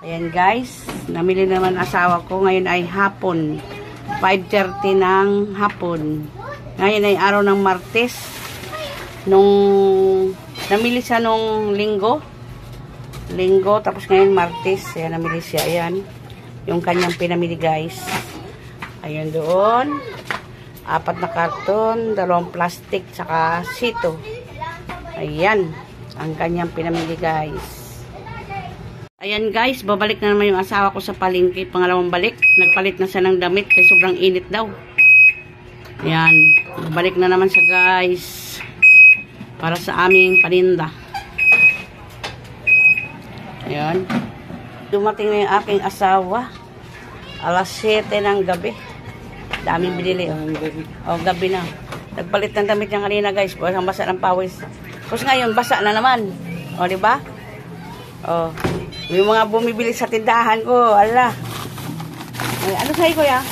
Ayan guys, namili naman asawa ko. Ngayon ay hapon. 5.30 ng hapon. Ngayon ay araw ng Martes. Nung namili siya nung linggo. Linggo, tapos ngayon Martes. Ayan, namili siya. Ayan. Yung kanyang pinamili guys. Ayan doon. Apat na karton, dalawang plastic, saka sito. Ayan. Ang kanyang pinamili guys. Ayan guys, babalik na naman yung asawa ko sa palengke. Pangalawang balik. Nagpalit na siya ng damit kasi sobrang init daw. Ayan. Babalik na naman siya guys. Para sa aming paninda. Ayan. Dumating na yung aking asawa. Alas 7 ng gabi. Daming binili. Oh, oh gabi na. Nagpalit ng damit niya kanina guys. Basang basa ng pawis. Tapos ngayon, basa na naman. O, oh, diba? Oh. May mga bumibili sa tindahan ko. Ala. Ay, ano sa'yo, kuya?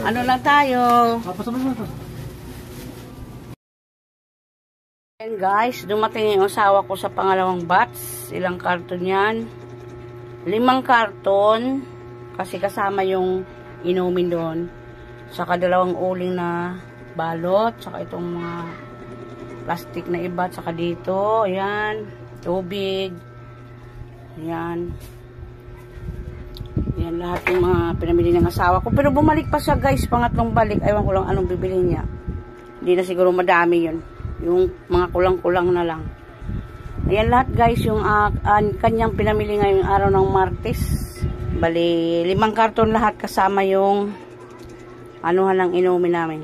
Ano lang tayo? Ayan guys, dumating yung asawa ko sa pangalawang batch. Ilang karton yan? Limang karton. Kasi kasama yung inumin doon. Saka dalawang uling na balot. Saka itong mga plastic na iba. Saka dito. Ayan. Tubig. Yan. Yan lahat yung mga pinamili ng asawa ko. Pero bumalik pa siya guys, pangatlong balik. Aywan ko lang anong bibili niya. Hindi na siguro madami yun. Yung mga kulang-kulang na lang. Ayan lahat guys, yung uh, kanyang pinamili ngayong araw ng Martes. Bali, limang karton lahat kasama yung anuhan ng inumin namin.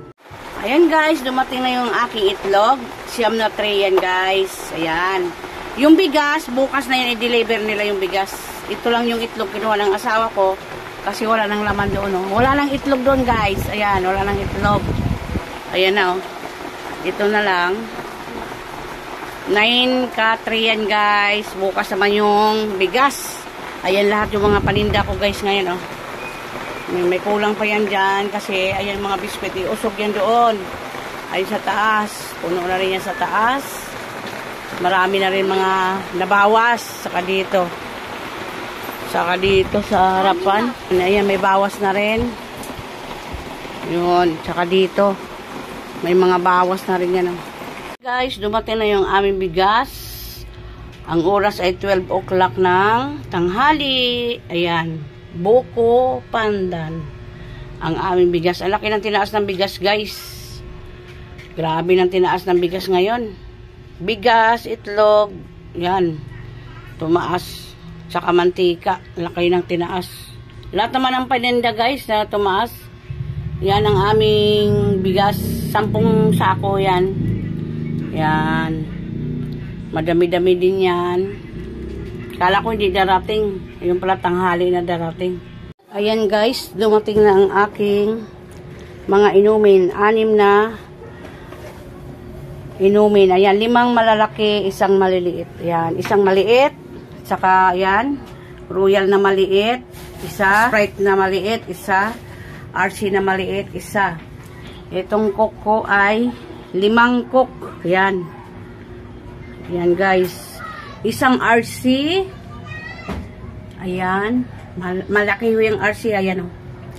Ayan guys, dumating na yung aking itlog. Siyam na tray yan guys. Ayan. Yung bigas, bukas na yan i-deliver nila yung bigas. Ito lang yung itlog kinuha ng asawa ko kasi wala nang laman doon. Oh. Wala nang itlog doon guys. Ayan, wala nang itlog. Ayan na oh. Ito na lang. 9 ka 3 yan guys. Bukas naman yung bigas. Ayan lahat yung mga paninda ko guys ngayon oh. May, may kulang pa yan dyan kasi ayan mga biskwit. Usog yan doon. Ay sa taas. Puno na rin yan sa taas. Marami na rin mga nabawas. Saka dito. Saka dito sa harapan. Ayan, may bawas na rin. Yun. Saka dito. May mga bawas na rin yan. Oh. Guys, dumating na yung aming bigas. Ang oras ay 12 o'clock ng tanghali. Ayan. Boko Pandan. Ang aming bigas. Ang laki ng tinaas ng bigas, guys. Grabe ng tinaas ng bigas ngayon bigas, itlog, yan, tumaas, tsaka mantika, laki ng tinaas. Lahat naman ng paninda guys na tumaas, yan ang aming bigas, sampung sako yan, yan, madami-dami din yan. Kala ko hindi darating, yung pala tanghali na darating. Ayan guys, dumating na ang aking mga inumin, anim na inumin. Ayan, limang malalaki, isang maliliit. Ayan, isang maliit, saka ayan, royal na maliit, isa, sprite na maliit, isa, RC na maliit, isa. Itong cook ko ay limang cook. Ayan. Ayan guys. Isang RC. Ayan. Mal malaki yung RC. Ayan o. Oh.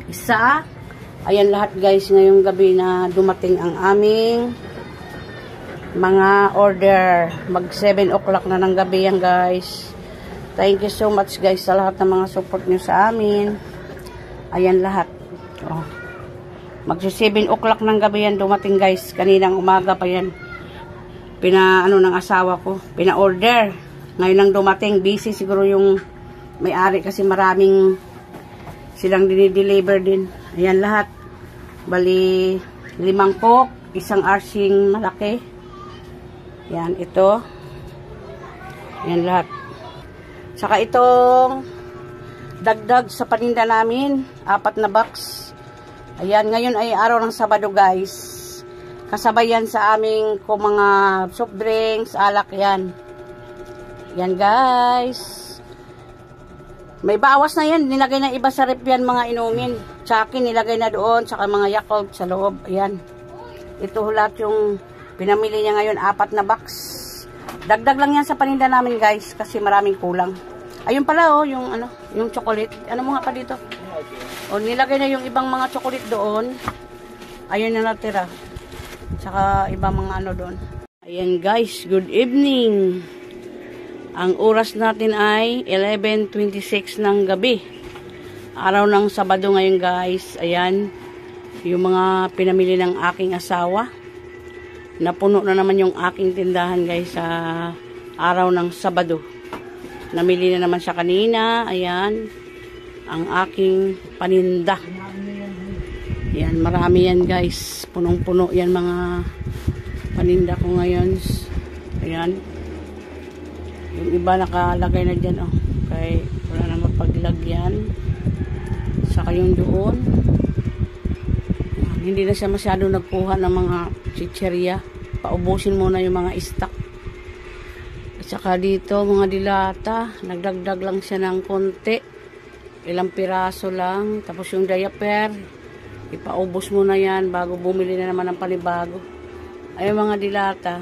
Isa. Ayan lahat guys ngayong gabi na dumating ang aming mga order. Mag 7 o'clock na ng gabi yan guys. Thank you so much guys sa lahat ng mga support nyo sa amin. Ayan lahat. Oh. Mag 7 o'clock ng gabi yan dumating guys. Kaninang umaga pa yan. Pina ano ng asawa ko. Pina order. Ngayon lang dumating. Busy siguro yung may-ari kasi maraming silang dinideliver din. Ayan lahat. Bali limang coke. Isang arsing malaki. Yan, ito. Yan lahat. Saka itong dagdag sa paninda namin. Apat na box. Ayan, ngayon ay araw ng Sabado guys. Kasabay yan sa aming kung mga soft drinks, alak yan. Yan guys. May bawas na yan. Nilagay na iba sa rep yan mga inumin. Tsaki nilagay na doon. Tsaka mga Yakult sa loob. Ayan. Ito lahat yung Pinamili niya ngayon apat na box. Dagdag lang yan sa paninda namin guys kasi maraming kulang. Ayun pala oh, yung ano, yung chocolate. Ano mo nga pa dito? O nilagay na yung ibang mga chocolate doon. Ayun na natira. Tsaka ibang mga ano doon. Ayan guys, good evening. Ang oras natin ay 11.26 ng gabi. Araw ng Sabado ngayon guys. Ayan, yung mga pinamili ng aking asawa. Napuno na naman yung aking tindahan guys sa araw ng Sabado. Namili na naman siya kanina. Ayan, ang aking paninda. Ayan, marami yan guys. Punong-puno yan mga paninda ko ngayon. Ayan. Yung iba nakalagay na dyan, oh. Kaya wala na mapaglagyan. Saka yung doon. Hindi na siya masyado nagkuha ng mga chicherya. Paubusin muna yung mga stock. At saka dito, mga dilata. Nagdagdag lang siya ng konti. Ilang piraso lang. Tapos yung diaper. Ipaubos muna yan bago bumili na naman ng panibago. Ay mga dilata.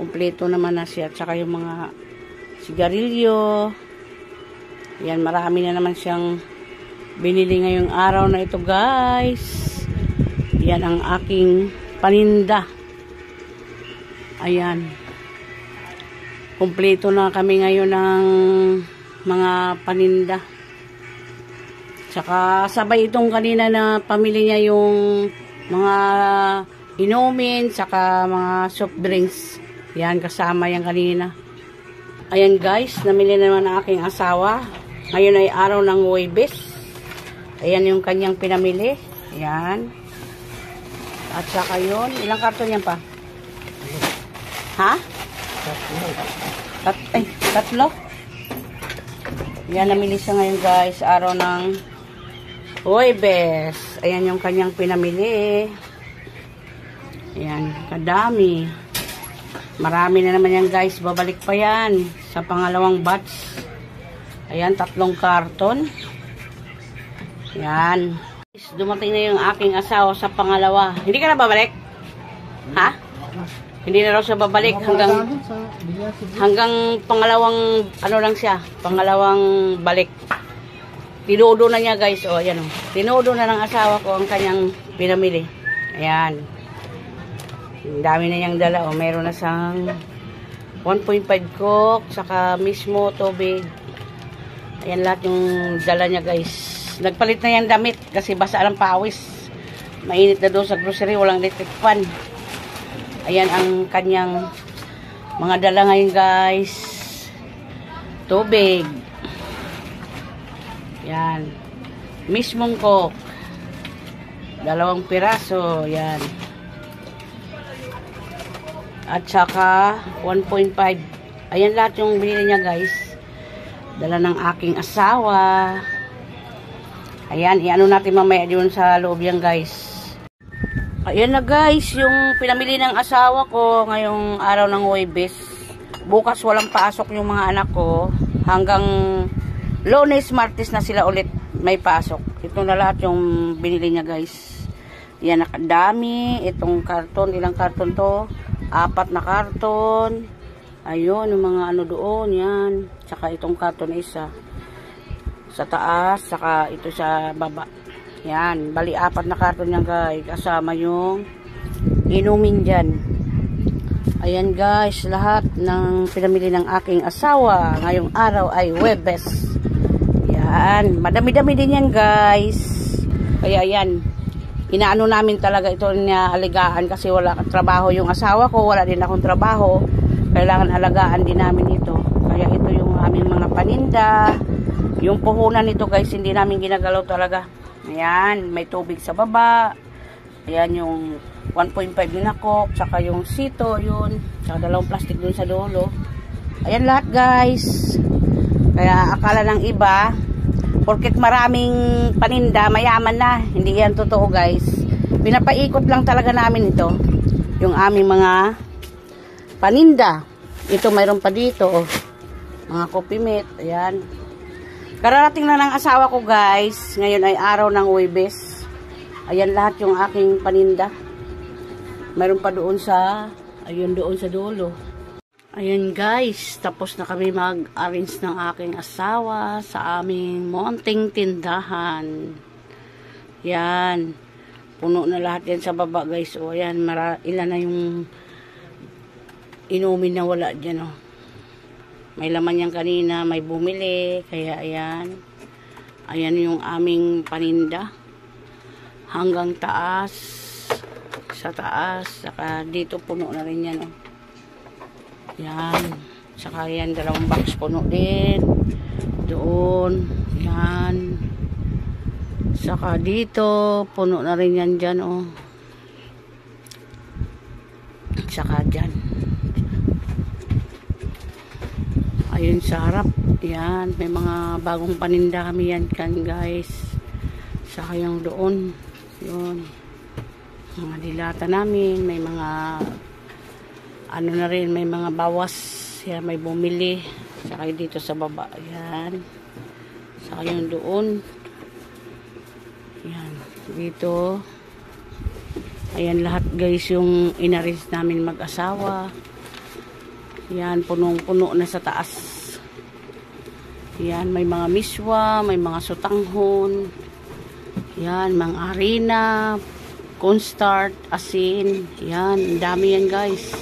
Kompleto naman na siya. At saka yung mga sigarilyo. Yan, marami na naman siyang binili ngayong araw na ito, guys. Yan ang aking paninda. Ayan. Kompleto na kami ngayon ng mga paninda. Tsaka sabay itong kanina na pamili niya yung mga inumin, tsaka mga soft drinks. Yan, kasama yan kanina. Ayan guys, namili naman ang aking asawa. Ngayon ay araw ng Huwebes. Ayan yung kanyang pinamili. Ayan. At saka yun, ilang karton yan pa? Ha? Tat ay, tatlo? Ayan, namili siya ngayon guys. Araw ng Huwebes. Ayan yung kanyang pinamili. Ayan, kadami. Marami na naman yan guys. Babalik pa yan sa pangalawang batch. Ayan, tatlong karton. Ayan. Dumating na yung aking asawa sa pangalawa. Hindi ka na babalik? Ha? Hindi na raw siya babalik hanggang hanggang pangalawang ano lang siya, pangalawang balik. Tinudo na niya guys, oh ayan oh. Tinudo na ng asawa ko ang kanyang pinamili. Ayan. Ang dami na niyang dala. O, meron na sang 1.5 coke, saka mismo tubig. Ayan lahat yung dala niya guys. Nagpalit na yan damit kasi basa lang pawis. Mainit na doon sa grocery, walang electric fan. Ayan ang kanyang mga dala ngayon guys. Tubig. Yan. Mismong coke. Dalawang piraso. Yan. At saka 1.5. Ayan lahat yung binili niya guys. Dala ng aking asawa. Ayan, iano natin mamaya doon sa loob yan guys. Ayan na guys, yung pinamili ng asawa ko ngayong araw ng Huwebes. Bukas walang pasok yung mga anak ko. Hanggang Lunes, Martes na sila ulit may pasok. Ito na lahat yung binili niya guys. Yan, nakadami. Itong karton, ilang karton to? apat na karton ayun yung mga ano doon yan saka itong karton isa sa taas saka ito sa baba yan bali apat na karton yan guys kasama yung inumin dyan ayan guys lahat ng pinamili ng aking asawa ngayong araw ay Webes yan madami-dami din yan guys kaya yan inaano namin talaga ito niya aligaan kasi wala trabaho yung asawa ko, wala din akong trabaho. Kailangan alagaan din namin ito. Kaya ito yung aming mga paninda. Yung puhunan nito guys, hindi namin ginagalaw talaga. Ayan, may tubig sa baba. Ayan yung 1.5 din ako, tsaka yung sito, yun. Tsaka dalawang plastic dun sa dulo. Ayan lahat guys. Kaya akala ng iba, Porket maraming paninda, mayaman na. Hindi yan totoo guys. Pinapaikot lang talaga namin ito. Yung aming mga paninda. Ito mayroon pa dito. Oh. Mga coffee mate. Ayan. Kararating na ng asawa ko guys. Ngayon ay araw ng Uwebes. Ayan lahat yung aking paninda. Mayroon pa doon sa, ayun doon sa dulo. Ayan guys, tapos na kami mag-arrange ng aking asawa sa aming mounting tindahan. Yan. Puno na lahat yan sa baba guys. O yan, mara, ilan na yung inumin na wala dyan o. May laman yan kanina, may bumili. Kaya ayan. Ayan yung aming paninda. Hanggang taas. Sa taas. Saka dito puno na rin yan o. Yan. Saka yan, dalawang box puno din. Doon. Yan. Saka dito, puno na rin yan dyan, oh. Saka dyan. Ayun sa harap. Yan. May mga bagong paninda kami yan kan, guys. Saka yung doon. Yun. Mga dilata namin. May mga ano na rin, may mga bawas. Yan, may bumili. Saka dito sa baba. Yan. Saka yung doon. Yan. Dito. Ayan lahat guys yung inaris namin mag-asawa. Yan, punong-puno na sa taas. Yan, may mga miswa, may mga sutanghon. Yan, mga arena, cornstarch, asin. Yan, dami yan guys.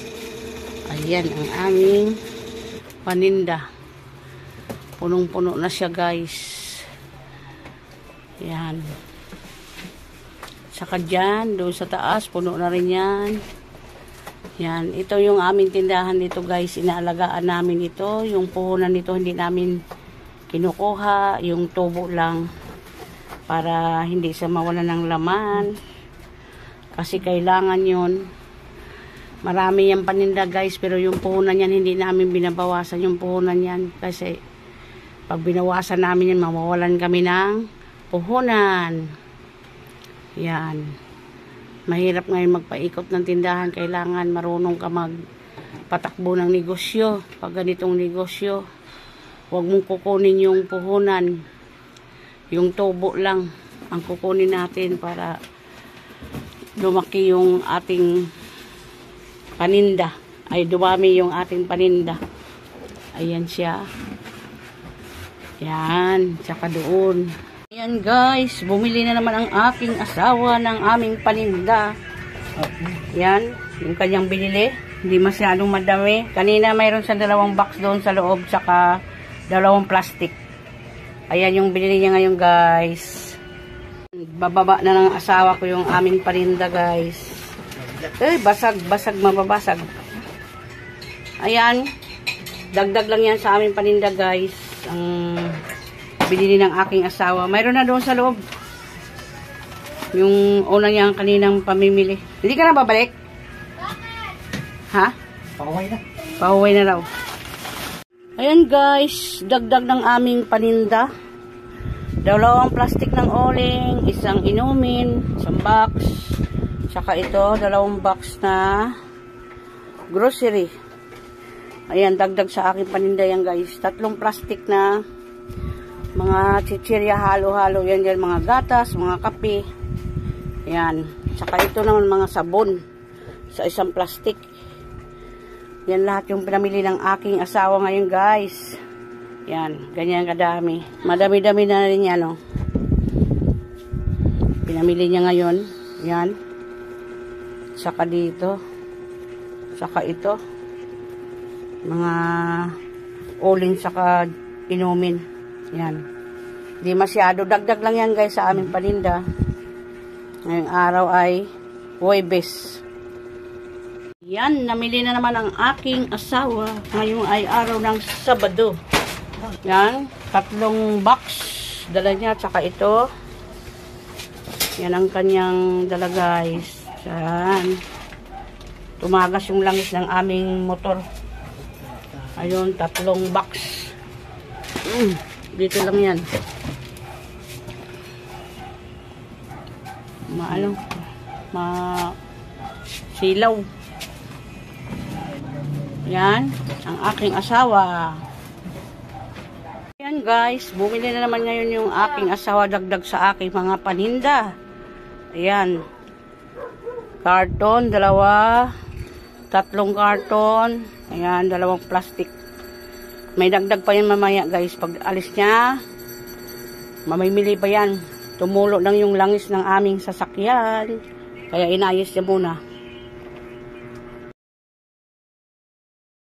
Ayan ang aming paninda. Punong-puno na siya guys. Yan. Saka dyan, doon sa taas, puno na rin yan. Yan. Ito yung aming tindahan dito guys. Inaalagaan namin ito. Yung puhunan nito hindi namin kinukuha. Yung tubo lang. Para hindi sa mawala ng laman. Kasi kailangan yun Marami yung paninda guys, pero yung puhunan yan, hindi namin binabawasan yung puhunan yan. Kasi pag binawasan namin yan, mawawalan kami ng puhunan. Yan. Mahirap ngayon magpaikot ng tindahan. Kailangan marunong ka magpatakbo ng negosyo. Pag ganitong negosyo, huwag mong kukunin yung puhunan. Yung tubo lang ang kukunin natin para lumaki yung ating paninda. Ay dumami yung ating paninda. Ayan siya. Yan. Tsaka doon. Ayan guys. Bumili na naman ang aking asawa ng aming paninda. Yan. Yung kanyang binili. Hindi masyadong madami. Kanina mayroon sa dalawang box doon sa loob. Tsaka dalawang plastic. Ayan yung binili niya ngayon guys. Bababa na ng asawa ko yung aming paninda guys. Eh, basag, basag, mababasag. Ayan. Dagdag lang yan sa aming paninda, guys. Ang binili ng aking asawa. Mayroon na doon sa loob. Yung una niyang kaninang pamimili. Hindi ka na babalik? Ha? Pakuhay na. Pahuway na raw. Ayan guys, dagdag ng aming paninda. Dalawang plastic ng oling, isang inumin, isang box, Tsaka ito, dalawang box na grocery. Ayan, dagdag sa aking paninda yan guys. Tatlong plastic na mga chichirya halo-halo. Yan dyan, mga gatas, mga kape. Ayan. Tsaka ito naman mga sabon sa isang plastic. Yan lahat yung pinamili ng aking asawa ngayon guys. Yan, ganyan kadami. Madami-dami na rin yan, oh. Pinamili niya ngayon. Yan. Saka dito. Saka ito. Mga uling saka inumin. Yan. Di masyado. Dagdag lang yan guys sa aming paninda. Ngayong araw ay Huwebes. Yan. Namili na naman ang aking asawa. Ngayong ay araw ng Sabado. Yan. Tatlong box. Dala niya. Tsaka ito. Yan ang kanyang dala guys. Yan. Tumagas yung langis ng aming motor. Ayun, tatlong box. Mm, dito lang yan. Maano? Ma silaw. Yan, ang aking asawa. Yan guys, bumili na naman ngayon yung aking asawa dagdag sa aking mga paninda. Ayan. Karton, dalawa. Tatlong karton. Ayan, dalawang plastic. May dagdag pa yan mamaya guys. Pag alis niya, mamimili pa yan. Tumulo lang yung langis ng aming sasakyan. Kaya inayos niya muna.